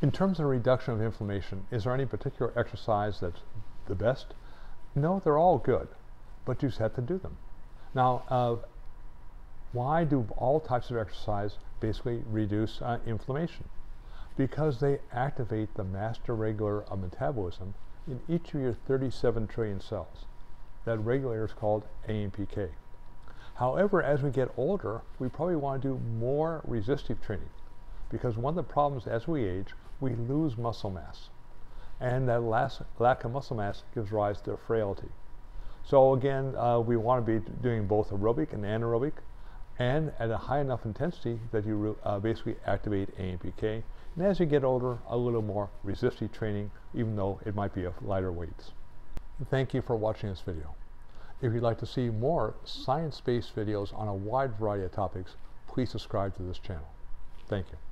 In terms of reduction of inflammation, is there any particular exercise that's the best? No, they're all good, but you just have to do them. Now, uh, why do all types of exercise basically reduce uh, inflammation? Because they activate the master regulator of metabolism in each of your 37 trillion cells. That regulator is called AMPK. However, as we get older, we probably want to do more resistive training because one of the problems as we age, we lose muscle mass. And that last, lack of muscle mass gives rise to frailty. So again, uh, we want to be doing both aerobic and anaerobic and at a high enough intensity that you uh, basically activate AMPK. And as you get older, a little more resistive training, even though it might be of lighter weights. Thank you for watching this video. If you'd like to see more science-based videos on a wide variety of topics, please subscribe to this channel. Thank you.